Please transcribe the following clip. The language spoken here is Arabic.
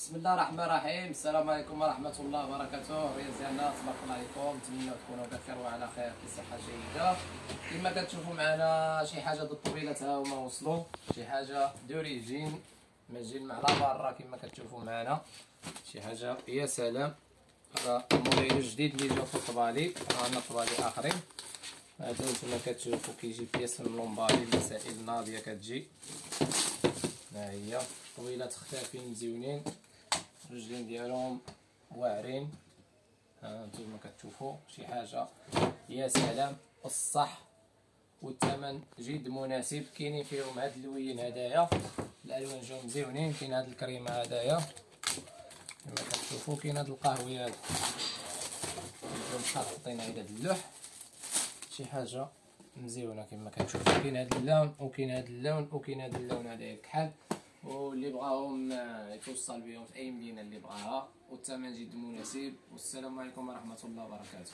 بسم الله الرحمن الرحيم. السلام عليكم ورحمة الله وبركاته. الرياض ديالنا تبارك الله عليكم. نتمنى تكونوا بخير وعلى خير في صحه جيدة. كما كتشوفوا معنا شي حاجة د الطوبيلات ها هما وصلوا. شي حاجة دوريجين ماجين على برا كما كتشوفوا معنا. شي حاجة يا سلام. هذا الموديل الجديد اللي جا في الطبالي عندنا طبالي آخرين. هذا كما كتشوفوا كيجي بياس من لومبالي المسائل ناضية كتجي. ها هي. طويلات خفافين مزيونين. الرجلين ديالهم واعرين. ها أنتم كتشوفوا شي حاجة. يا سلام الصح والثمن جد مناسب. كاينين فيهم هاد اللوين هدايا. الألوان جاو مزيونين. كاين هاد الكريمة هدايا. كما كتشوفوا كاين هاد القهوي هذا مخططين هذا اللوح. شي حاجة مزيونة كما كتشوفوا. كاين هاد اللون وكاين هاد اللون وكاين هاد اللون هذا كحل. واللي بغاهم يتوصل بهم في أي مدينة اللي بغاها. والثمن جد مناسب. والسلام عليكم ورحمة الله وبركاته.